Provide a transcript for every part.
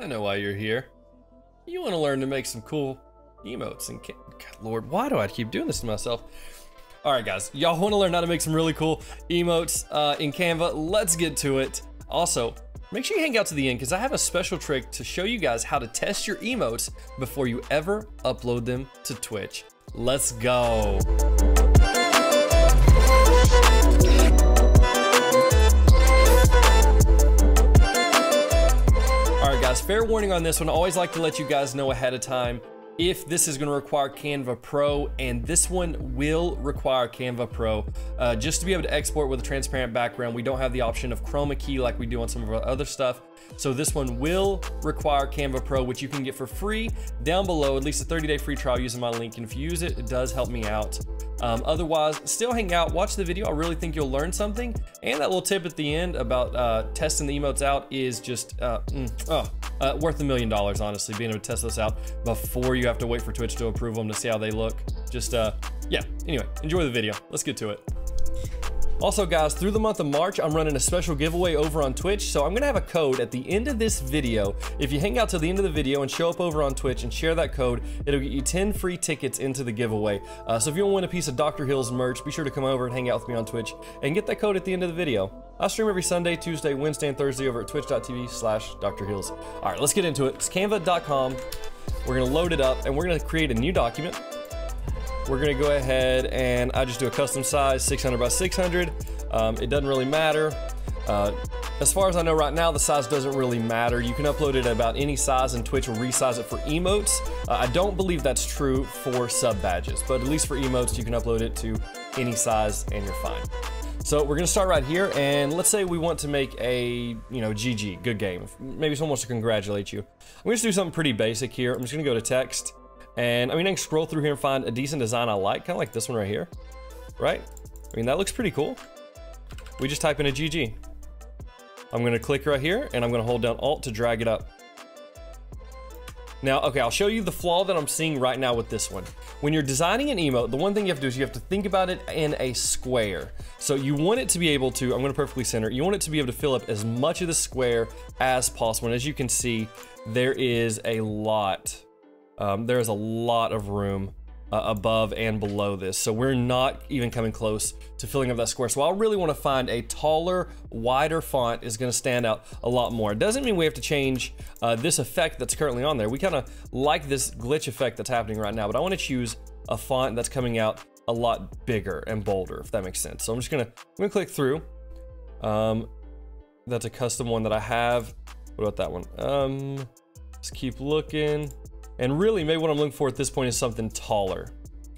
I know why you're here. You want to learn to make some cool emotes and God, Lord, why do I keep doing this to myself? All right, guys, y'all want to learn how to make some really cool emotes uh, in Canva? Let's get to it. Also, make sure you hang out to the end because I have a special trick to show you guys how to test your emotes before you ever upload them to Twitch. Let's go. Warning on this one. I always like to let you guys know ahead of time if this is going to require Canva Pro, and this one will require Canva Pro. Uh, just to be able to export with a transparent background, we don't have the option of chroma key like we do on some of our other stuff. So this one will require Canva Pro, which you can get for free down below, at least a 30 day free trial using my link. And if you use it, it does help me out. Um, otherwise, still hang out, watch the video. I really think you'll learn something. And that little tip at the end about uh, testing the emotes out is just uh, mm, oh, uh, worth a million dollars, honestly, being able to test this out before you have to wait for Twitch to approve them to see how they look. Just, uh, yeah, anyway, enjoy the video. Let's get to it. Also guys, through the month of March, I'm running a special giveaway over on Twitch, so I'm gonna have a code at the end of this video. If you hang out till the end of the video and show up over on Twitch and share that code, it'll get you 10 free tickets into the giveaway. Uh, so if you want to win a piece of Dr. Heals merch, be sure to come over and hang out with me on Twitch and get that code at the end of the video. I stream every Sunday, Tuesday, Wednesday, and Thursday over at twitch.tv slash Dr. Heals. All right, let's get into it. It's canva.com. We're gonna load it up and we're gonna create a new document. We're gonna go ahead and I just do a custom size, 600 by 600. Um, it doesn't really matter. Uh, as far as I know right now, the size doesn't really matter. You can upload it about any size and Twitch will resize it for emotes. Uh, I don't believe that's true for sub badges, but at least for emotes, you can upload it to any size and you're fine. So we're gonna start right here, and let's say we want to make a, you know, GG, good game. Maybe someone wants to congratulate you. I'm gonna just do something pretty basic here. I'm just gonna go to text, and I mean, I can scroll through here and find a decent design I like, kind of like this one right here, right? I mean, that looks pretty cool. We just type in a GG. I'm gonna click right here, and I'm gonna hold down Alt to drag it up. Now, okay, I'll show you the flaw that I'm seeing right now with this one. When you're designing an emote, the one thing you have to do is you have to think about it in a square. So you want it to be able to, I'm gonna perfectly center, you want it to be able to fill up as much of the square as possible. And as you can see, there is a lot um, there is a lot of room uh, above and below this. So we're not even coming close to filling up that square. So I really want to find a taller, wider font is going to stand out a lot more. It doesn't mean we have to change uh, this effect that's currently on there. We kind of like this glitch effect that's happening right now, but I want to choose a font that's coming out a lot bigger and bolder, if that makes sense. So I'm just gonna, I'm gonna click through. Um, that's a custom one that I have. What about that one? Um, let's keep looking. And really, maybe what I'm looking for at this point is something taller.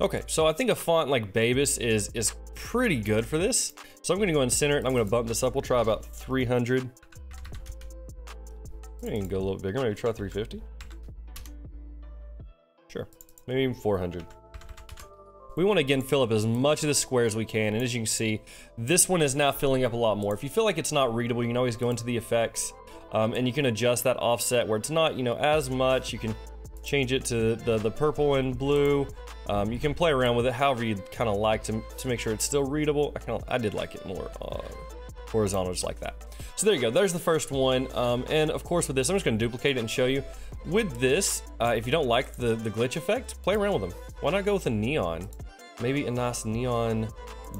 Okay, so I think a font like Bebas is, is pretty good for this. So I'm gonna go and center it and I'm gonna bump this up. We'll try about 300. We can go a little bigger, maybe try 350. Sure, maybe even 400. We want to again fill up as much of the square as we can, and as you can see, this one is now filling up a lot more. If you feel like it's not readable, you can always go into the effects, um, and you can adjust that offset where it's not, you know, as much. You can change it to the, the purple and blue. Um, you can play around with it however you kind of like to, to make sure it's still readable. I, kinda, I did like it more uh, horizontal just like that. So there you go, there's the first one. Um, and of course with this, I'm just gonna duplicate it and show you. With this, uh, if you don't like the, the glitch effect, play around with them. Why not go with a neon? Maybe a nice neon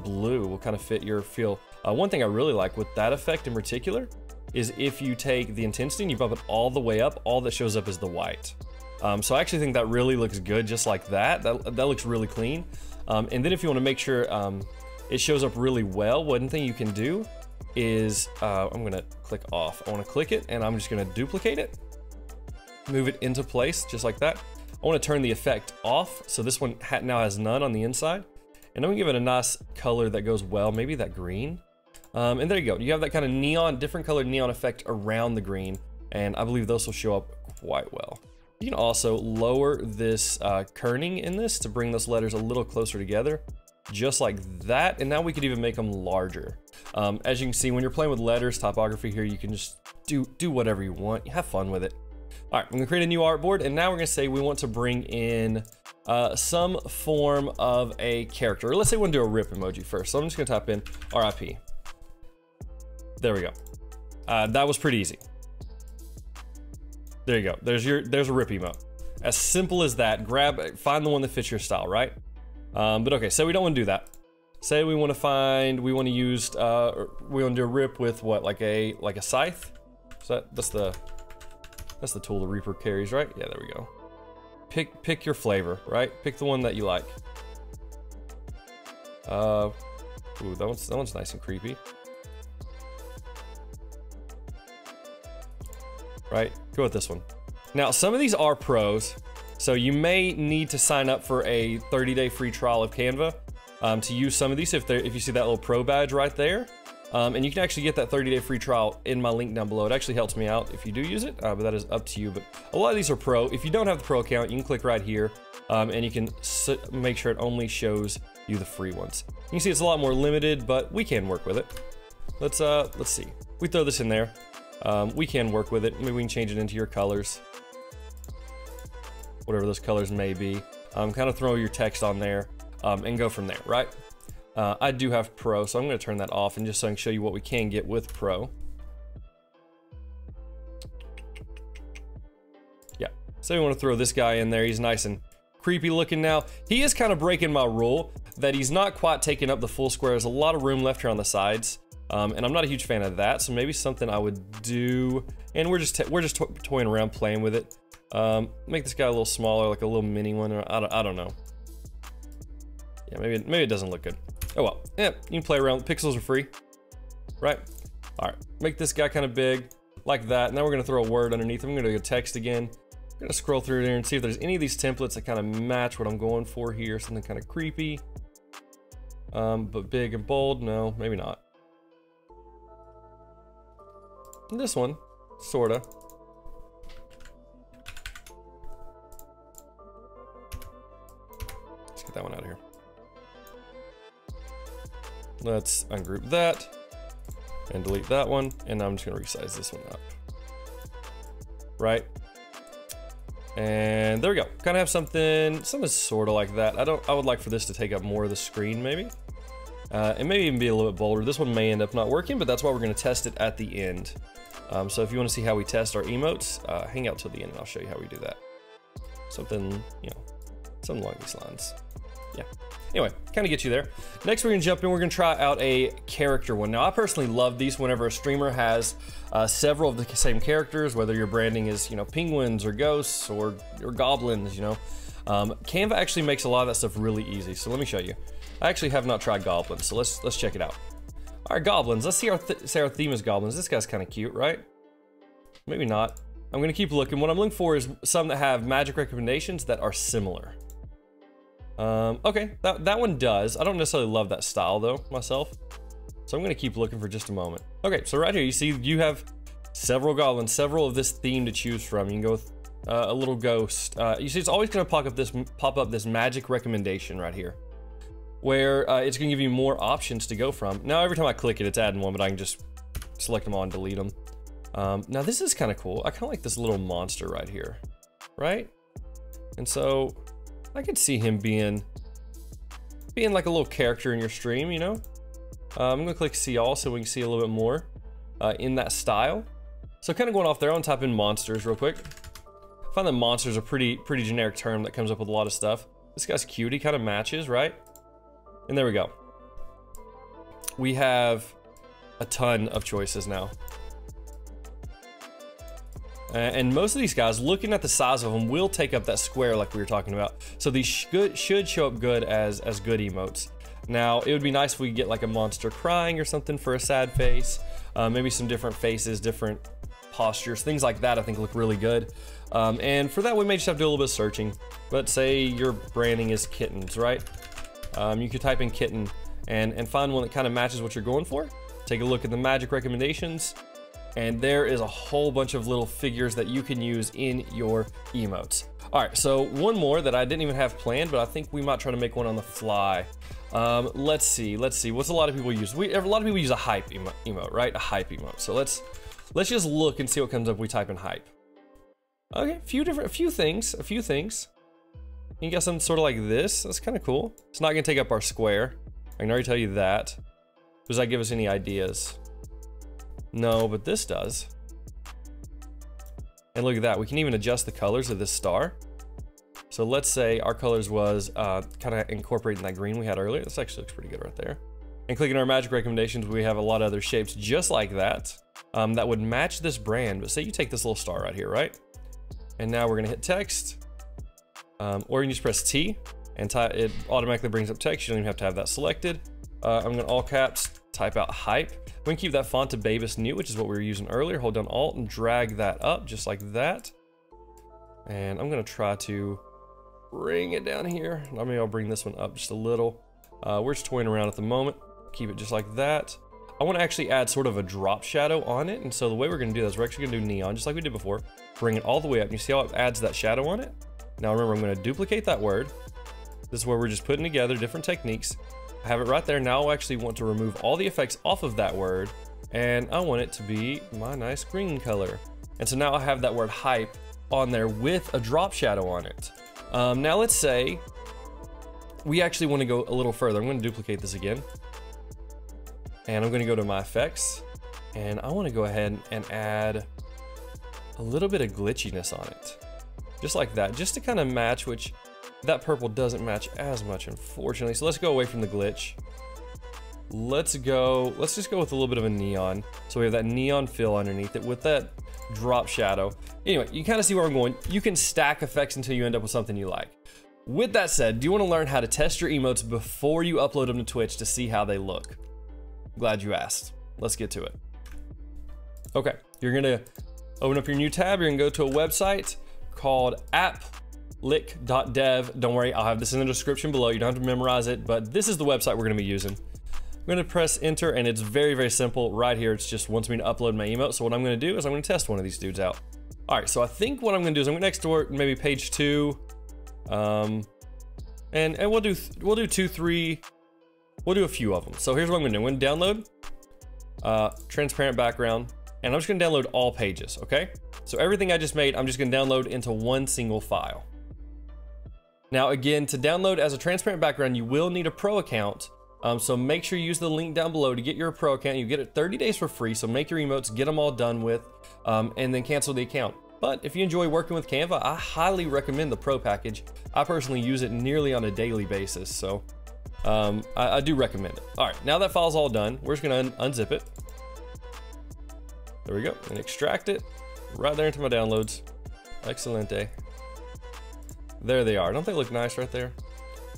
blue will kind of fit your feel. Uh, one thing I really like with that effect in particular is if you take the intensity and you bump it all the way up, all that shows up is the white. Um, so I actually think that really looks good just like that. That, that looks really clean. Um, and then if you want to make sure um, it shows up really well, one thing you can do is, uh, I'm going to click off. I want to click it and I'm just going to duplicate it, move it into place just like that. I want to turn the effect off. So this one hat now has none on the inside. And I'm gonna give it a nice color that goes well, maybe that green. Um, and there you go. You have that kind of neon, different colored neon effect around the green. And I believe those will show up quite well. You can also lower this uh, kerning in this to bring those letters a little closer together, just like that. And now we could even make them larger. Um, as you can see, when you're playing with letters, typography here, you can just do, do whatever you want. You have fun with it. All right, I'm gonna create a new artboard, and now we're gonna say we want to bring in uh, some form of a character. Let's say we want to do a rip emoji first. So I'm just gonna type in RIP. There we go. Uh, that was pretty easy. There you go. There's your there's a rip emote. As simple as that. Grab, find the one that fits your style, right? Um, but okay, so we don't want to do that. Say we want to find, we want to use, uh, we want to do a rip with what, like a like a scythe? So that, that's the that's the tool the Reaper carries, right? Yeah, there we go. Pick pick your flavor, right? Pick the one that you like. Uh, ooh, that one's that one's nice and creepy. Right, go with this one. Now, some of these are pros, so you may need to sign up for a 30-day free trial of Canva um, to use some of these. If if you see that little pro badge right there, um, and you can actually get that 30-day free trial in my link down below. It actually helps me out if you do use it, uh, but that is up to you. But a lot of these are pro. If you don't have the pro account, you can click right here, um, and you can make sure it only shows you the free ones. You can see it's a lot more limited, but we can work with it. Let's uh, let's see. We throw this in there. Um, we can work with it. Maybe we can change it into your colors, whatever those colors may be. Um, kind of throw your text on there um, and go from there, right? Uh, I do have Pro, so I'm going to turn that off and just so I can show you what we can get with Pro. Yeah, so we want to throw this guy in there. He's nice and creepy looking now. He is kind of breaking my rule that he's not quite taking up the full square. There's a lot of room left here on the sides. Um, and I'm not a huge fan of that, so maybe something I would do, and we're just we're just to toying around playing with it. Um, make this guy a little smaller, like a little mini one, or I don't, I don't know. Yeah, maybe maybe it doesn't look good. Oh well, yeah, you can play around. Pixels are free, right? All right, make this guy kind of big, like that. Now we're gonna throw a word underneath. I'm gonna go text again. I'm gonna scroll through there and see if there's any of these templates that kind of match what I'm going for here. Something kind of creepy, um, but big and bold. No, maybe not. This one, sorta. Let's get that one out of here. Let's ungroup that and delete that one. And I'm just gonna resize this one up. Right. And there we go. Kind of have something, something sort of like that. I don't, I would like for this to take up more of the screen maybe. Uh, and maybe even be a little bit bolder. This one may end up not working, but that's why we're gonna test it at the end. Um, so if you wanna see how we test our emotes, uh, hang out till the end and I'll show you how we do that. Something, you know, something along these lines. Yeah. Anyway, kind of get you there. Next, we're gonna jump in. We're gonna try out a character one. Now, I personally love these whenever a streamer has uh, several of the same characters, whether your branding is, you know, penguins or ghosts or, or goblins, you know. Um, Canva actually makes a lot of that stuff really easy. So let me show you. I actually have not tried goblins, so let's let's check it out. All right, goblins. Let's see our th is goblins. This guy's kind of cute, right? Maybe not. I'm gonna keep looking. What I'm looking for is some that have magic recommendations that are similar. Um, okay, that, that one does. I don't necessarily love that style though, myself. So I'm gonna keep looking for just a moment. Okay, so right here, you see you have several goblins, several of this theme to choose from. You can go with uh, a little ghost. Uh, you see, it's always gonna pop up this pop up this magic recommendation right here, where uh, it's gonna give you more options to go from. Now, every time I click it, it's adding one, but I can just select them all and delete them. Um, now, this is kind of cool. I kind of like this little monster right here, right? And so I could see him being being like a little character in your stream, you know? Uh, I'm gonna click see all so we can see a little bit more uh, in that style. So kind of going off there, I'll type in monsters real quick. I find that monsters a pretty pretty generic term that comes up with a lot of stuff. This guy's cute, he kind of matches, right? And there we go. We have a ton of choices now. Uh, and most of these guys, looking at the size of them, will take up that square like we were talking about. So these should, should show up good as, as good emotes. Now, it would be nice if we get like a monster crying or something for a sad face. Uh, maybe some different faces, different postures, things like that I think look really good. Um, and for that, we may just have to do a little bit of searching. But say your branding is kittens, right? Um, you could type in kitten and, and find one that kind of matches what you're going for. Take a look at the magic recommendations and there is a whole bunch of little figures that you can use in your emotes. All right, so one more that I didn't even have planned, but I think we might try to make one on the fly. Um, let's see, let's see. What's a lot of people use? We a lot of people use a hype emo emote, right? A hype emote. So let's let's just look and see what comes up. We type in hype. Okay, a few different, a few things, a few things. You got something sort of like this. That's kind of cool. It's not gonna take up our square. I can already tell you that. Does that give us any ideas? No, but this does. And look at that, we can even adjust the colors of this star. So let's say our colors was uh, kind of incorporating that green we had earlier. This actually looks pretty good right there. And clicking our magic recommendations, we have a lot of other shapes just like that um, that would match this brand. But say you take this little star right here, right? And now we're gonna hit text, um, or you can just press T and it automatically brings up text. You don't even have to have that selected. Uh, I'm gonna all caps, type out hype. We can keep that font to Bebas Neue, which is what we were using earlier. Hold down Alt and drag that up just like that. And I'm gonna try to bring it down here. Maybe I'll bring this one up just a little. Uh, we're just toying around at the moment. Keep it just like that. I want to actually add sort of a drop shadow on it. And so the way we're going to do this, we're actually going to do neon, just like we did before. Bring it all the way up. And you see how it adds that shadow on it? Now remember, I'm going to duplicate that word. This is where we're just putting together different techniques. I have it right there. Now I actually want to remove all the effects off of that word. And I want it to be my nice green color. And so now I have that word hype on there with a drop shadow on it. Um, now let's say we actually want to go a little further. I'm going to duplicate this again. And I'm going to go to my effects. And I want to go ahead and add a little bit of glitchiness on it. Just like that, just to kind of match, which that purple doesn't match as much, unfortunately. So let's go away from the glitch. Let's go, let's just go with a little bit of a neon. So we have that neon fill underneath it with that drop shadow. Anyway, you kind of see where I'm going. You can stack effects until you end up with something you like. With that said, do you want to learn how to test your emotes before you upload them to Twitch to see how they look? Glad you asked. Let's get to it. Okay, you're gonna open up your new tab. You're gonna go to a website called applik.dev. Don't worry, I'll have this in the description below. You don't have to memorize it, but this is the website we're gonna be using. I'm gonna press enter and it's very, very simple. Right here, it's just wants me to upload my emote. So what I'm gonna do is I'm gonna test one of these dudes out. All right, so I think what I'm gonna do is I'm gonna export maybe page two, um, and and we'll do we'll do two, three, we'll do a few of them. So here's what I'm gonna do. I'm gonna download uh, transparent background, and I'm just gonna download all pages. Okay, so everything I just made, I'm just gonna download into one single file. Now again, to download as a transparent background, you will need a pro account. Um, so make sure you use the link down below to get your pro account. You get it 30 days for free. So make your emotes, get them all done with, um, and then cancel the account. But if you enjoy working with Canva, I highly recommend the pro package. I personally use it nearly on a daily basis. So um, I, I, do recommend it. All right, now that file's all done, we're just gonna un unzip it. There we go, and extract it right there into my downloads. Excelente. There they are. Don't they look nice right there?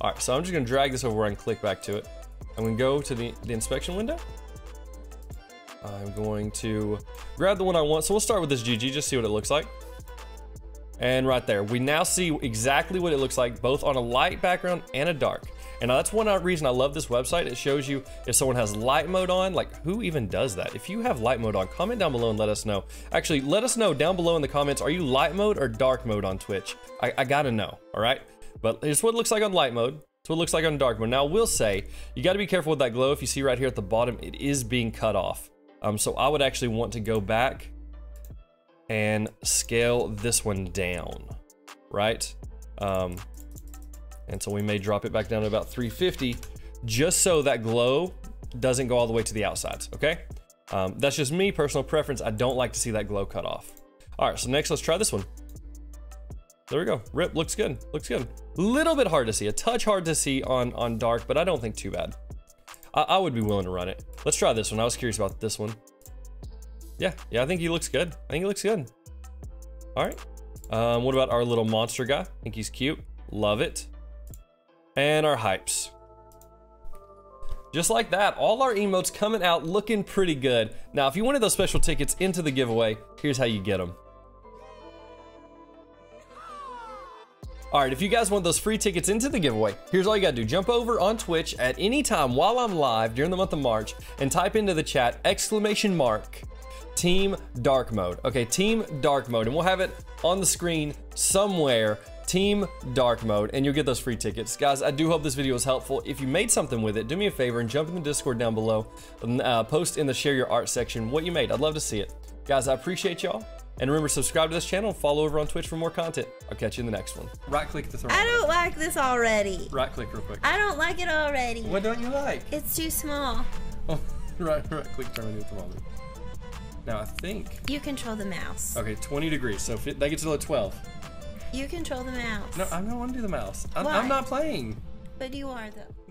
All right, so I'm just gonna drag this over and click back to it. I'm to go to the, the inspection window. I'm going to grab the one I want. So we'll start with this GG, just see what it looks like. And right there, we now see exactly what it looks like, both on a light background and a dark. And that's one reason I love this website. It shows you if someone has light mode on, like who even does that? If you have light mode on, comment down below and let us know. Actually, let us know down below in the comments, are you light mode or dark mode on Twitch? I, I gotta know, all right? But here's what it looks like on light mode. So it looks like on dark mode. Now, I will say, you got to be careful with that glow. If you see right here at the bottom, it is being cut off. Um, so I would actually want to go back and scale this one down, right? Um, and so we may drop it back down to about 350 just so that glow doesn't go all the way to the outsides, okay? Um, that's just me, personal preference. I don't like to see that glow cut off. All right, so next let's try this one. There we go. Rip looks good. Looks good. Little bit hard to see. A touch hard to see on, on dark, but I don't think too bad. I, I would be willing to run it. Let's try this one. I was curious about this one. Yeah, yeah, I think he looks good. I think he looks good. All right. Um, what about our little monster guy? I think he's cute. Love it. And our hypes. Just like that, all our emotes coming out looking pretty good. Now, if you wanted those special tickets into the giveaway, here's how you get them. All right, if you guys want those free tickets into the giveaway, here's all you gotta do. Jump over on Twitch at any time while I'm live during the month of March and type into the chat exclamation mark Team Dark Mode. Okay, Team Dark Mode, and we'll have it on the screen somewhere. Team Dark Mode, and you'll get those free tickets. Guys, I do hope this video was helpful. If you made something with it, do me a favor and jump in the Discord down below and uh, post in the Share Your Art section what you made. I'd love to see it. Guys, I appreciate y'all. And remember, subscribe to this channel and follow over on Twitch for more content. I'll catch you in the next one. Right click the throne. I don't like this already. Right click real quick. I don't like it already. What don't you like? It's too small. Oh, right, right click turn into thermometer. Now I think. You control the mouse. Okay, 20 degrees. So that gets to 12. You control the mouse. No, I don't want to do the mouse. I'm, Why? I'm not playing. But you are though.